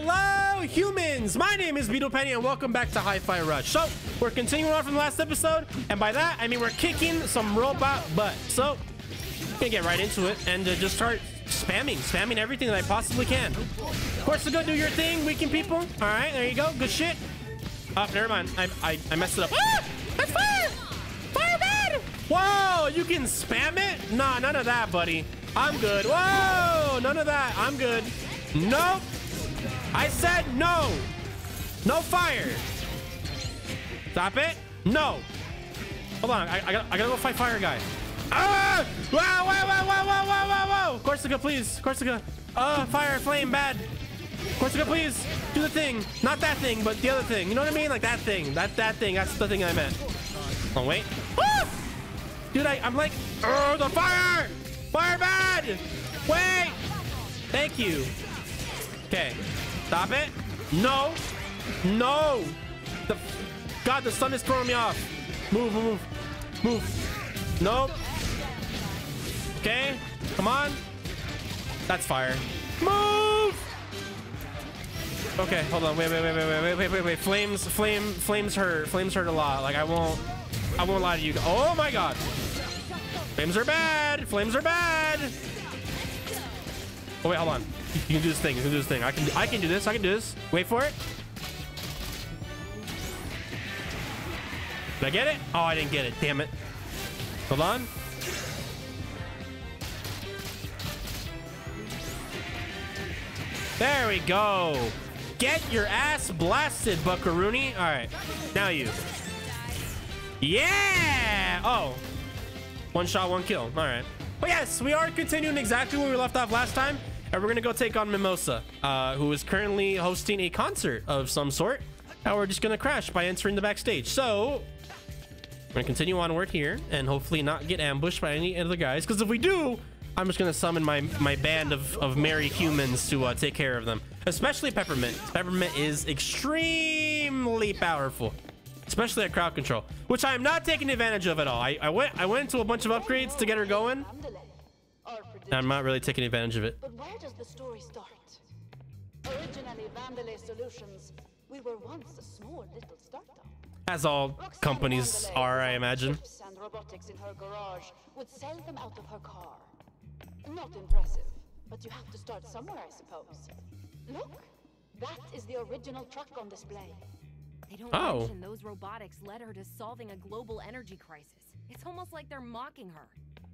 Hello, humans! My name is Beetlepenny, and welcome back to Hi-Fi Rush. So, we're continuing on from the last episode, and by that, I mean we're kicking some robot butt. So, I'm gonna get right into it and uh, just start spamming, spamming everything that I possibly can. Of course, to go do your thing, weekend people. All right, there you go. Good shit. Oh, never mind. I, I, I messed it up. Ah! That's fire! Fire bad! Whoa, you can spam it? Nah, none of that, buddy. I'm good. Whoa, none of that. I'm good. Nope. I said no. No fire. Stop it. No. Hold on. I, I, gotta, I gotta go fight fire guy. Ah! Whoa, whoa, whoa, whoa, whoa, whoa. Korsica, please. Korsica. Uh, fire, flame, bad. Korsica, please. Do the thing. Not that thing, but the other thing. You know what I mean? Like that thing. That that thing. That's the thing I meant. Oh, wait. Ah! Dude, I, I'm like, oh, the fire! Fire bad! Wait! Thank you. Okay. Stop it. No. No. The God, the sun is throwing me off. Move, move, move. Nope. Okay. Come on. That's fire. Move. Okay, hold on. Wait, wait, wait, wait, wait, wait, wait, wait. Flames, flame, flames hurt. Flames hurt a lot. Like I won't, I won't lie to you. Oh my God. Flames are bad. Flames are bad. Oh wait, hold on. You can do this thing. You can do this thing. I can. I can do this. I can do this. Wait for it. Did I get it? Oh, I didn't get it. Damn it. Hold on. There we go. Get your ass blasted, Buckaroony. All right. Now you. Yeah. Oh. One shot, one kill. All right. But yes, we are continuing exactly where we left off last time. And we're going to go take on Mimosa, uh, who is currently hosting a concert of some sort. And we're just going to crash by entering the backstage. So we're going to continue onward here and hopefully not get ambushed by any other guys. Because if we do, I'm just going to summon my, my band of, of merry humans to uh, take care of them. Especially Peppermint. Peppermint is extremely powerful. Especially at crowd control, which I am not taking advantage of at all. I, I went I went into a bunch of upgrades to get her going. I'm not really taking advantage of it. But where does the story start? Originally Vandelay Solutions, we were once a small little startup. As all Roxanne companies Vandelay are, I imagine. and robotics in her garage would sell them out of her car. Not impressive, but you have to start somewhere, I suppose. Look, that is the original truck on display. They don't Oh. mention those robotics led her to solving a global energy crisis. It's almost like they're mocking her.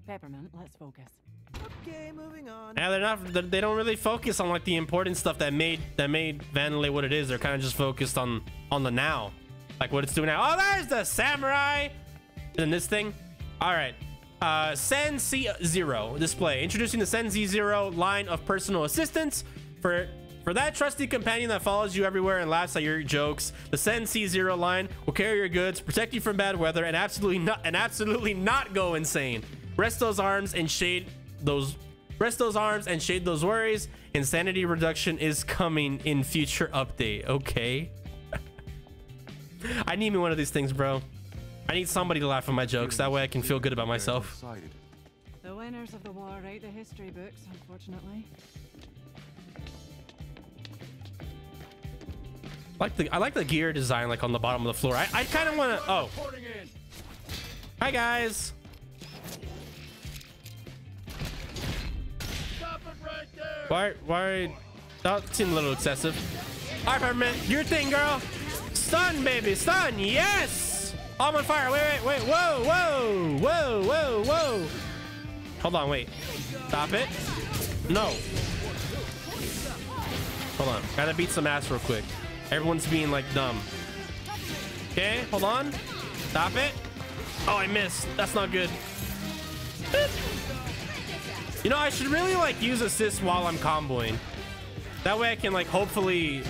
Peppermint, let's focus. Okay, moving on. Yeah, they're not. they- They don't really focus on like the important stuff that made that made Vandelay what it is. They're kind of just focused on on the now, like what it's doing now. Oh, there's the samurai. And then this thing. All right. Uh, Sen C Zero display introducing the Sen Z Zero line of personal assistants for. For that trusty companion that follows you everywhere and laughs at your jokes, the Sen C Zero line will carry your goods, protect you from bad weather, and absolutely not and absolutely not go insane. Rest those arms and shade those rest those arms and shade those worries. Insanity reduction is coming in future update. Okay. I need me one of these things, bro. I need somebody to laugh at my jokes. That way I can feel good about myself. The winners of the war write the history books, unfortunately. I like the I like the gear design like on the bottom of the floor. I, I kind of want to. Oh. Hi guys. Why why? That seemed a little excessive. All right, Peppermint, your thing, girl. Stun, baby, stun. Yes. I'm on fire. Wait, wait, wait. Whoa, whoa, whoa, whoa, whoa. Hold on, wait. Stop it. No. Hold on. Gotta beat some ass real quick. Everyone's being like dumb. Okay, hold on. Stop it. Oh, I missed. That's not good. You know, I should really like use assist while I'm comboing. That way I can like hopefully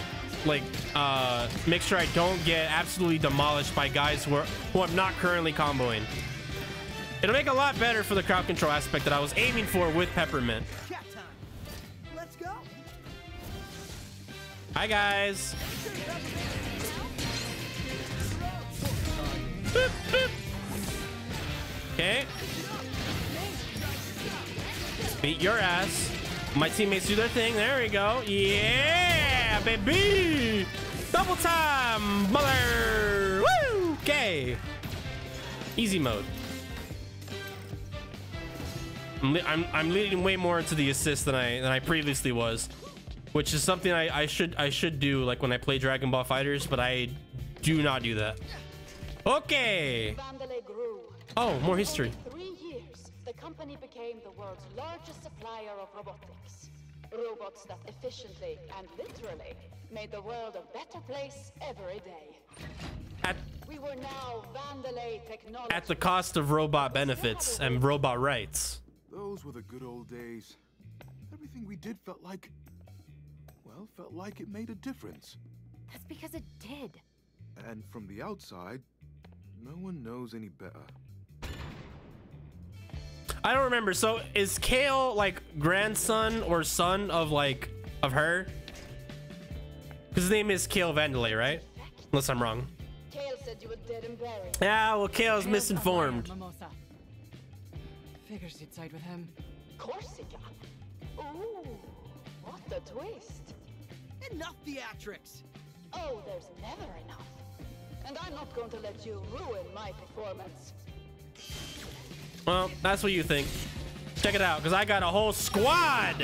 like uh make sure I don't get absolutely demolished by guys who are who I'm not currently comboing. It'll make a lot better for the crowd control aspect that I was aiming for with Peppermint. Let's go. Hi guys. Boop, boop. Okay. Beat your ass. My teammates do their thing. There we go. Yeah. Baby! Double time, mother! Woo! Okay. Easy mode. I'm, I'm, I'm leading way more into the assist than I than I previously was, which is something I, I should I should do like when I play Dragon Ball FighterZ, but I do not do that. Okay. Oh, more history. Company became the world's largest supplier of robotics. Robots that efficiently and literally made the world a better place every day. At We were now Vandelay Technology. at the cost of robot benefits and robot rights. Those were the good old days. Everything we did felt like. Well, felt like it made a difference. That's because it did. And from the outside, no one knows any better. I don't remember. So is Kale like grandson or son of like of her? His name is Kale Vandelay, right? Unless I'm wrong. Kale said you were dead and buried. Yeah, well, Kale's Kale's misinformed. Mimosa. Figures you'd side with him. Korsica. Ooh, what a twist. Enough theatrics. Oh, there's never enough. And I'm not going to let you ruin my performance. Well, that's what you think. Check it out, because I got a whole squad.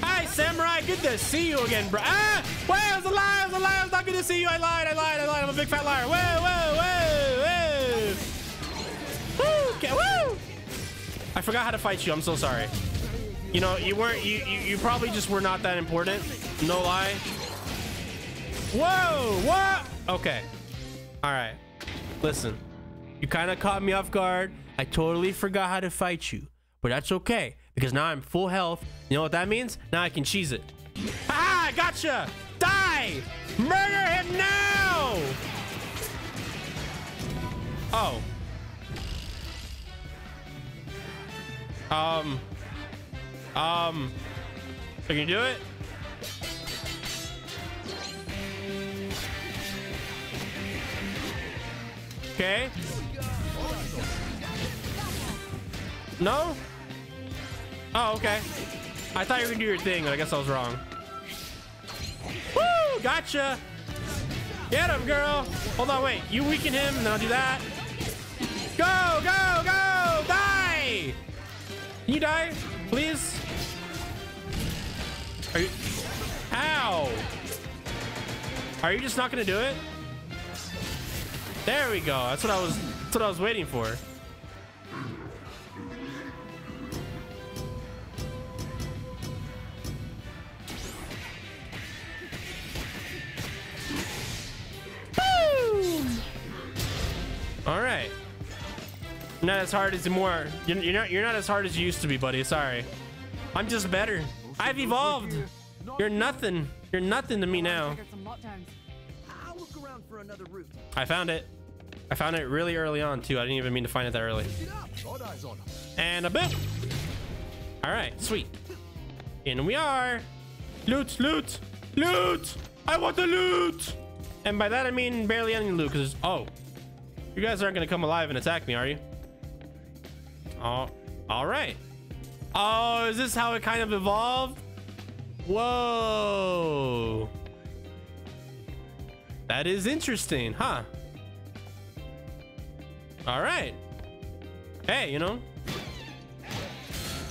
Hi, Samurai. Good to see you again, bro. Ah, wait, I was a liar. I was a liar. It's not good to see you. I lied. I lied. I lied. I'm a big fat liar. Whoa, whoa, whoa, whoa. Woo, okay, woo. I forgot how to fight you. I'm so sorry. You know, you weren't. You, you, you probably just were not that important. No lie. Whoa, what? Okay. All right. Listen, you kind of caught me off guard. I totally forgot how to fight you, but that's okay because now I'm full health. You know what that means? Now I can cheese it. Ah, gotcha! Die! Murder him now! Oh. Um. Um. Can you do it? Okay. No? Oh, okay. I thought you were gonna do your thing, but I guess I was wrong. Woo! Gotcha! Get him, girl! Hold on, wait. You weaken him, and then I'll do that. Go, go, go! Die! Can you die, please? Are you... Ow! Are you just not gonna do it? There we go. That's what I was. That's what I was waiting for. All right. Not as hard as more. You're, you're not. You're not as hard as you used to be, buddy. Sorry. I'm just better. I've evolved. You're nothing. You're nothing to me now. I found it. I found it really early on too. I didn't even mean to find it that early. And a bit. All right, sweet. In we are. Loot, loot, loot. I want the loot. And by that I mean barely any loot. Cause oh, you guys aren't gonna come alive and attack me, are you? Oh, all right. Oh, is this how it kind of evolved? Whoa. That is interesting, huh? All right. Hey, you know,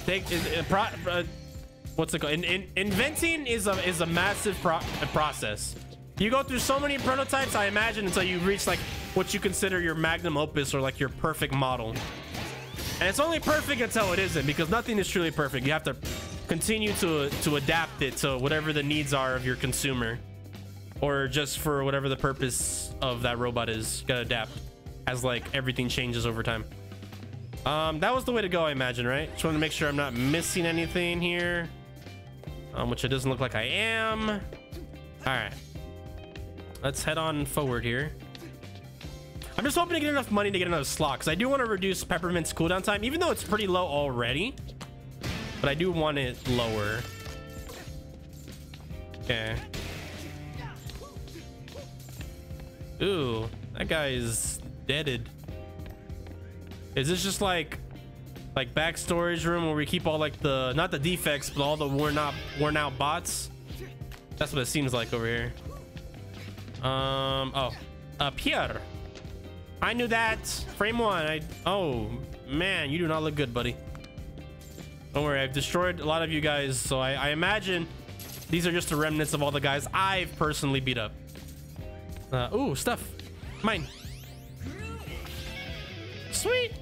take a pro, uh, what's it called? In, in, inventing is a is a massive pro, a process. You go through so many prototypes, I imagine, until you reach like what you consider your magnum opus or like your perfect model. And it's only perfect until it isn't, because nothing is truly perfect. You have to continue to to adapt it to whatever the needs are of your consumer, or just for whatever the purpose of that robot is. You gotta adapt as like everything changes over time. Um, that was the way to go, I imagine, right? Just want to make sure I'm not missing anything here, um, which it doesn't look like I am. All right, let's head on forward here. I'm just hoping to get enough money to get another slot because I do want to reduce Peppermint's cooldown time, even though it's pretty low already. But I do want it lower. Okay. Ooh, that guy is deaded. Is this just like like back storage room where we keep all like the not the defects but all the worn out worn out bots? That's what it seems like over here. Um, oh, uh, Pierre. I knew that. Frame one. I, oh, man, you do not look good, buddy. Don't worry, I've destroyed a lot of you guys, so I, I imagine these are just the remnants of all the guys I've personally beat up. Uh, ooh, stuff. Mine. Sweet.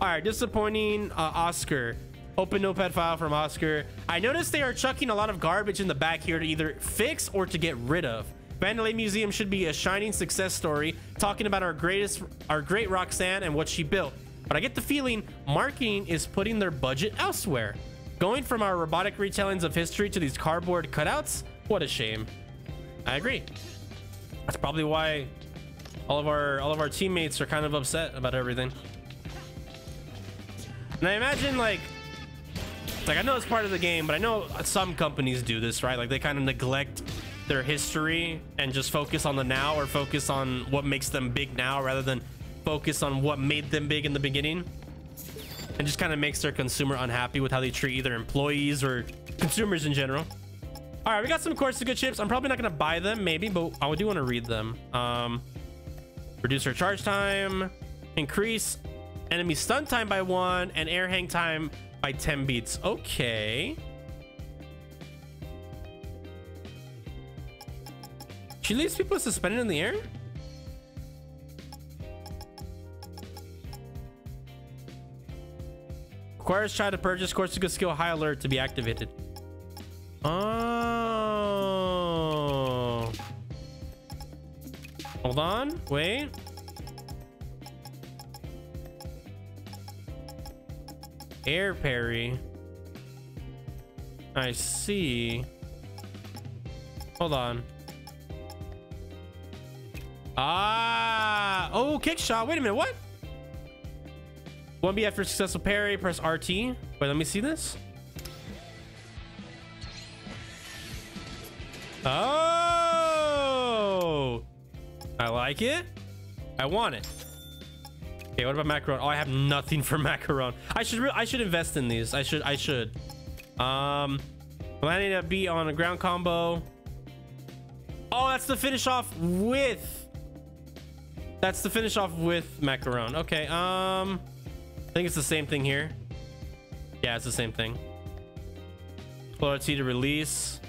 All right, disappointing uh, Oscar. Open notepad file from Oscar. I noticed they are chucking a lot of garbage in the back here to either fix or to get rid of. Vandelay Museum should be a shining success story, talking about our greatest, our great Roxanne and what she built. But I get the feeling marketing is putting their budget elsewhere. Going from our robotic retellings of history to these cardboard cutouts, what a shame. I agree. That's probably why all of our all of our teammates are kind of upset about everything. And I imagine like like I know it's part of the game, but I know some companies do this, right? Like they kind of neglect their history and just focus on the now or focus on what makes them big now rather than focus on what made them big in the beginning. And just kind of makes their consumer unhappy with how they treat either employees or consumers in general. All right, we got some Korsica chips. I'm probably not to buy them, maybe, but I do want to read them. Um, reduce our charge time, increase enemy stun time by one, and air hang time by 10 beats. Okay. She leaves people suspended in the air? Requires try to purchase Korsica skill high alert to be activated. Oh. Hold on. Wait. Air parry. I see. Hold on. Ah. Oh, kick shot. Wait a minute. What? 1B after successful parry, press RT. Wait, let me see this. Oh. I like it. I want it. Okay, what about macaron? Oh, I have nothing for macaron. I should I should invest in these. I should I should. Um landing a beat on a ground combo. Oh, that's the finish off with. That's the finish off with macaron. Okay, um I think it's the same thing here. Yeah, it's the same thing. RT to release.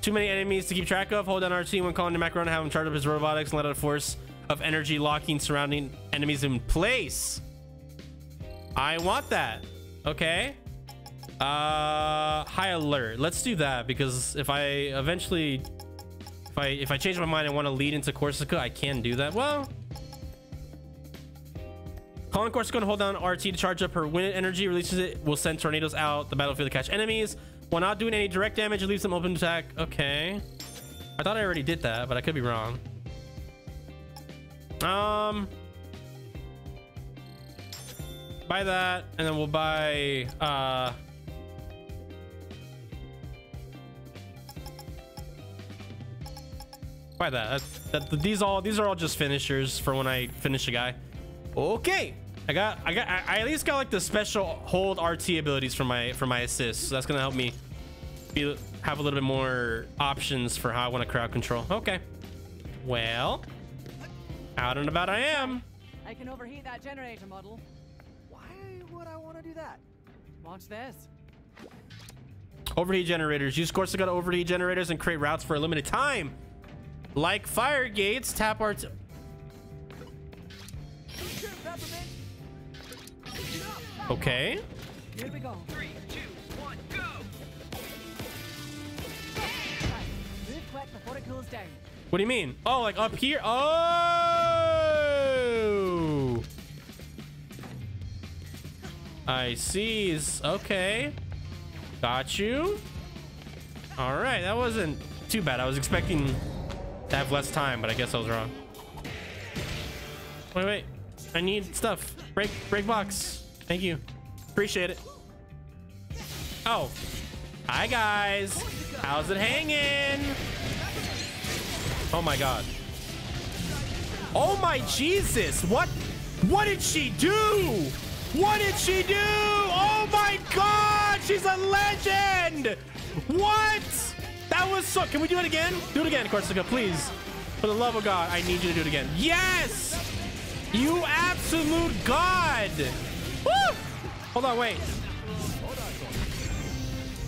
Too many enemies to keep track of. Hold down RT when calling to Macaron to have him charge up his robotics and let out a force of energy locking surrounding enemies in place. I want that. Okay. Uh, high alert. Let's do that because if I eventually, if I if I change my mind and want to lead into Korsica, I can do that. Well, Calling Korsica going to hold down RT to charge up her wind energy, releases it, will send tornadoes out the battlefield to catch enemies. While not doing any direct damage, it leaves them open to attack. Okay. I thought I already did that, but I could be wrong. Um, buy that, and then we'll buy uh. Buy that. That, that. These all these are all just finishers for when I finish a guy. Okay. I got I got I at least got like the special hold RT abilities for my for my assists. So that's gonna help me be, have a little bit more options for how I want to crowd control. Okay. Well, out and about I am. I can overheat that generator model. Why would I want to do that? Watch this. Overheat generators. Use Korsica to overheat generators and create routes for a limited time. Like fire gates, tap RT. Okay. Here we go. Three, two, one, go! Move quick before it cools down. What do you mean? Oh, like up here? Oh! I see. Okay. Got you. All right. That wasn't too bad. I was expecting to have less time, but I guess I was wrong. Wait, wait. I need stuff. Break, break box. Thank you. Appreciate it. Oh. Hi, guys. How's it hanging? Oh, my God. Oh, my Jesus. What? What did she do? What did she do? Oh, my God. She's a legend. What? That was so. Can we do it again? Do it again, Korsica, please. For the love of God, I need you to do it again. Yes! You absolute god! Woo! Hold on, wait.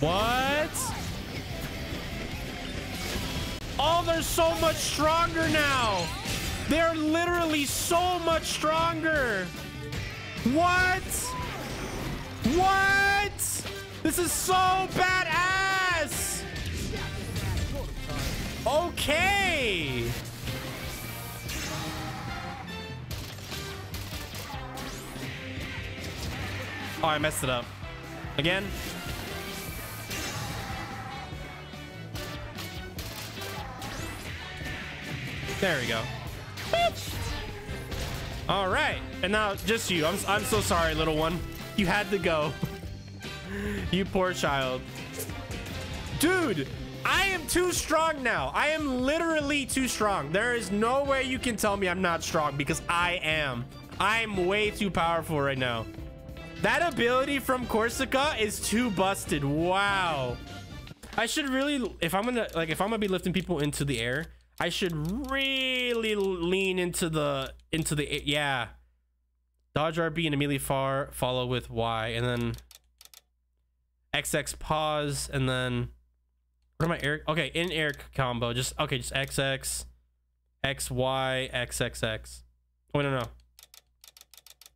What? Oh, they're so much stronger now. They're literally so much stronger. What? What? This is so badass. Okay. Oh, I messed it up. Again? There we go. All right. And now just you. I'm, I'm so sorry, little one. You had to go. you poor child. Dude, I am too strong now. I am literally too strong. There is no way you can tell me I'm not strong because I am. I'm way too powerful right now. That ability from Korsica is too busted. Wow. I should really, if I'm gonna, like, if I'm gonna be lifting people into the air, I should really lean into the, into the, yeah. Dodge RB and immediately far, follow with Y, and then XX pause, and then, what am I, air, okay, in air combo, just, okay, just XX, XY, XXX. Oh, no, no.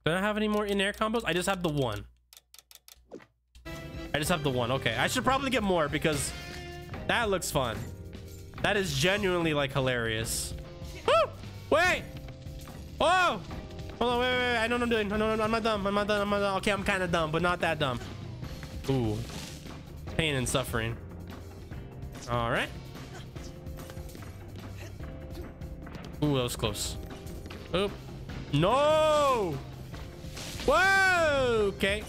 Do I have any more in air combos? I just have the one. I just have the one. Okay. I should probably get more because that looks fun. That is genuinely like hilarious. Woo! Wait! Oh! Hold on, wait, wait, wait. I know what I'm doing. I know I'm not dumb. I'm not dumb. I'm not dumb. Okay, I'm kind of dumb, but not that dumb. Ooh. Pain and suffering. All right. Ooh, that was close. Oop. No! Whoa! Okay.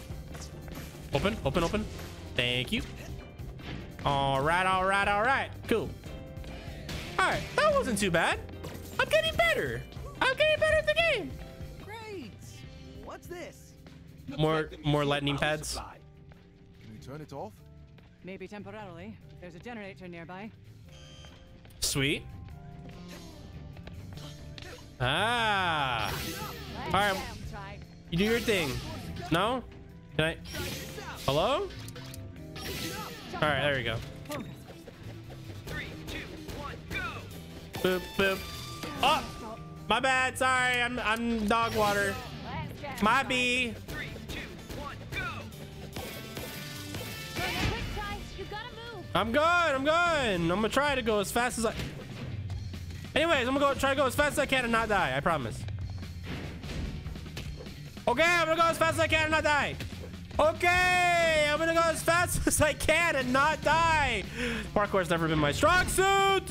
Open, open, open. Thank you. All right, all right, all right. Cool. All right, that wasn't too bad. I'm getting better. I'm getting better at the game. Great. What's this? More, more lightning pads. Can we turn it off? Maybe temporarily. There's a generator nearby. Sweet. Ah. All right. You do your thing. No? Can I? Hello? All right, there we go. Boop, boop. Oh, my bad. Sorry, I'm I'm dog water. My bee. I'm good. I'm good. I'm gonna try to go as fast as I. Anyways, I'm gonna go try to go as fast as I can and not die. I promise. Okay, I'm gonna go as fast as I can and not die. Okay, I'm gonna go as fast as I can and not die. Parkour's never been my strong suit. All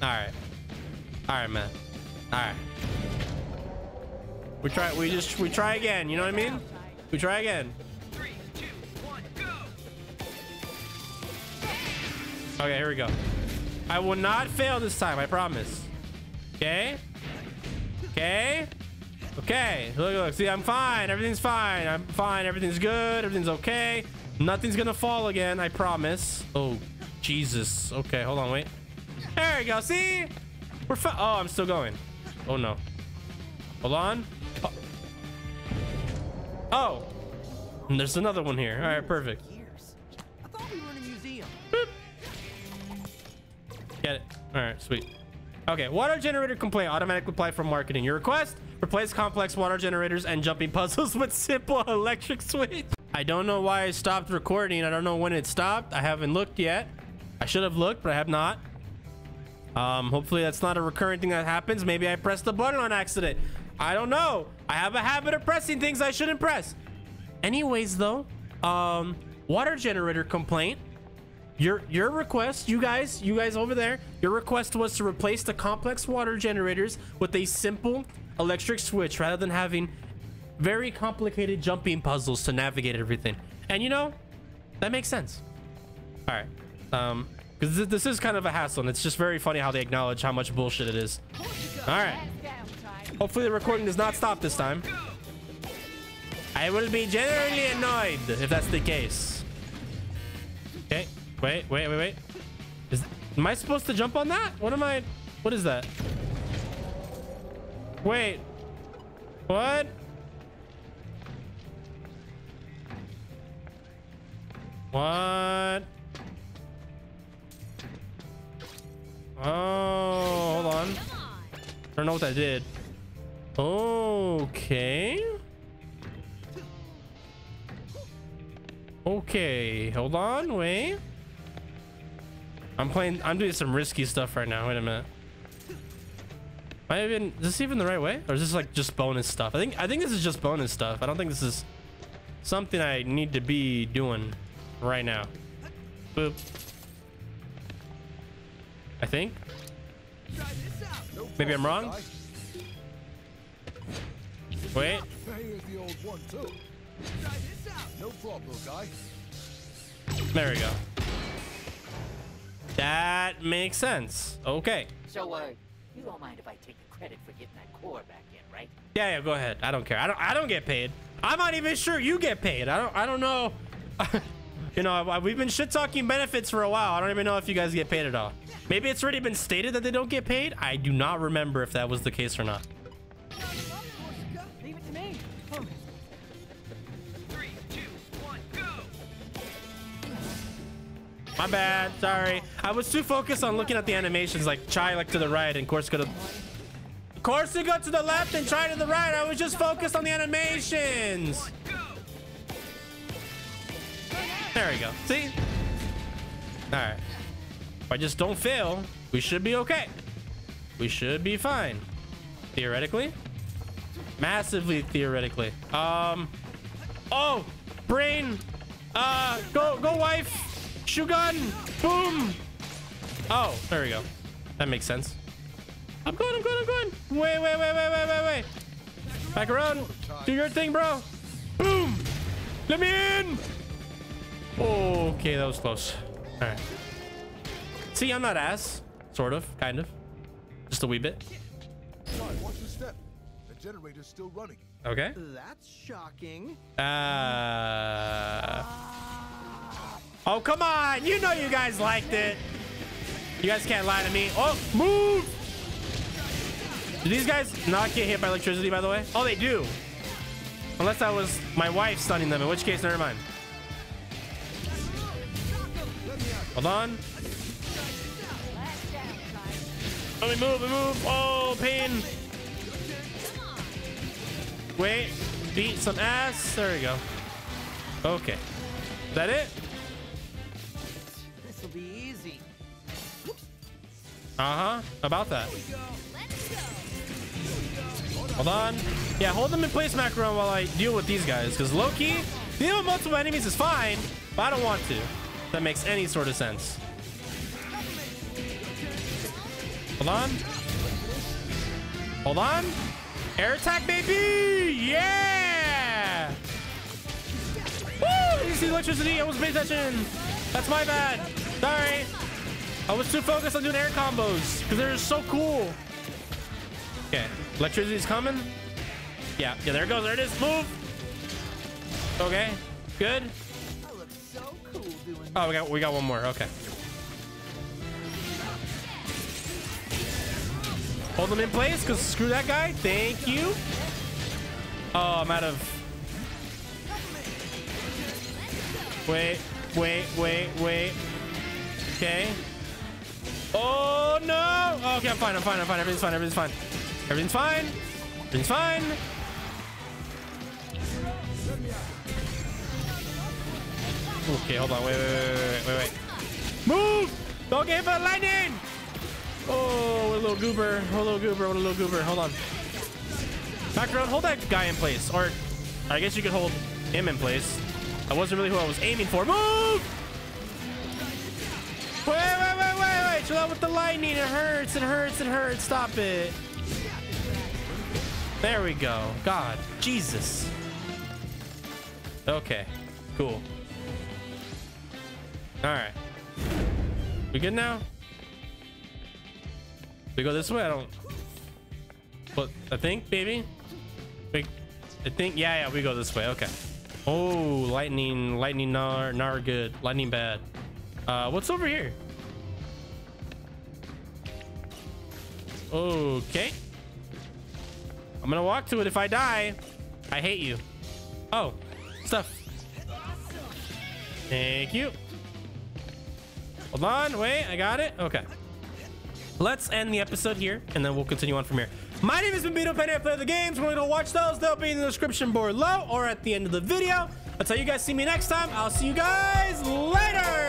right, all right, man. All right. We try. We just we try again. You know what I mean? We try again. Okay, here we go. I will not fail this time, I promise. Okay? Okay? Okay. Look, look. See, I'm fine. Everything's fine. I'm fine. Everything's good. Everything's okay. Nothing's gonna fall again, I promise. Oh, Jesus. Okay, hold on, wait. There we go. See? We're fi- Oh, I'm still going. Oh, no. Hold on. Oh. oh. There's another one here. All right, perfect. Get it. All right, sweet. Okay, water generator complaint. Automatic reply from marketing. Your request: replace complex water generators and jumping puzzles with simple electric switch. I don't know why I stopped recording. I don't know when it stopped. I haven't looked yet. I should have looked, but I have not. Um, hopefully that's not a recurring thing that happens. Maybe I pressed the button on accident. I don't know. I have a habit of pressing things I shouldn't press. Anyways, though, um, water generator complaint. Your your request, you guys, you guys over there, your request was to replace the complex water generators with a simple electric switch rather than having very complicated jumping puzzles to navigate everything. And you know, that makes sense. All right. Um, because this, this is kind of a hassle, and it's just very funny how they acknowledge how much bullshit it is. All right. Hopefully the recording does not stop this time. I will be generally annoyed if that's the case. Okay. Wait, wait, wait, wait. Is am I supposed to jump on that? What am I? What is that? Wait. What? What? Oh, hold on. I don't know what that did. Okay. Okay, hold on, wait. I'm playing, I'm doing some risky stuff right now. Wait a minute. Am I even, is this even the right way? Or is this like just bonus stuff? I think, I think this is just bonus stuff. I don't think this is something I need to be doing right now. Boop. I think. Maybe I'm wrong. Wait. There we go. That makes sense. Okay. So, uh, you don't mind if I take the credit for getting that core back in, right? Yeah, yeah, go ahead. I don't care. I don't I don't get paid. I'm not even sure you get paid. I don't I don't know. you know, we've been shit talking benefits for a while. I don't even know if you guys get paid at all. Maybe it's already been stated that they don't get paid. I do not remember if that was the case or not. My bad. Sorry. I was too focused on looking at the animations like Chai like to the right and Course go to Course go to the left and Chai to the right. I was just focused on the animations. There we go. See? All right. If I just don't fail, we should be okay. We should be fine. Theoretically. Massively theoretically. Um. Oh, brain. Uh, go, go, wife. Shoe gun. Boom. Oh, there we go. That makes sense. I'm going, I'm going, I'm going. Wait, wait, wait, wait, wait, wait, wait. Back around. Do your thing, bro. Boom. Let me in. Okay, that was close. All right. See, I'm not ass. Sort of, kind of. Just a wee bit. Watch your step. The generator's still running. Okay. That's shocking. Uh. Oh, come on. You know you guys liked it. You guys can't lie to me. Oh, move. Do these guys not get hit by electricity, by the way? Oh, they do. Unless that was my wife stunning them, in which case, never mind. Hold on. Oh, let me move, let me move. Oh, pain. Wait, beat some ass. There we go. Okay. Is that it? Uh-huh. About that. Hold on. Yeah, hold them in place, Macaron, while I deal with these guys. Because low-key, dealing with multiple enemies is fine, but I don't want to. If that makes any sort of sense. Hold on. Hold on. Air attack, baby! Yeah! Woo! You see electricity? I wasn't paying attention. That's my bad. Sorry. I was too focused on doing air combos because they're so cool. Okay, electricity's coming. Yeah, yeah, there it goes. There it is. Move. Okay, good. So cool Oh, we got we got one more. Okay. Hold them in place, because screw that guy. Thank you. Oh, I'm out of... Wait, wait, wait, wait. Okay. Oh, no. Okay, I'm fine, I'm fine, I'm fine. Everything's fine, everything's fine. Everything's fine. Everything's fine. Okay, hold on. Wait, wait, wait, wait, wait. Move! Don't get hit by lightning! Oh, what a little goober. What a little goober. What a little goober. Hold on. Back around. Hold that guy in place. Or I guess you could hold him in place. That wasn't really who I was aiming for. Move! Wait, Chill out with the lightning. It hurts. It hurts. It hurts. Stop it. There we go. God. Jesus. Okay. Cool. All right. We good now? We go this way? I don't. But I think, baby. I think, yeah, yeah, we go this way. Okay. Oh, lightning, lightning, nar, nar, good. Lightning bad. Uh, what's over here? Okay. I'm gonna walk to it. If I die, I hate you. Oh, stuff. Thank you. Hold on, wait, I got it. Okay. Let's end the episode here, and then we'll continue on from here. My name is Bambino Penny. I play the games. We're gonna watch those. They'll be in the description board below or at the end of the video. Until you guys see me next time, I'll see you guys later.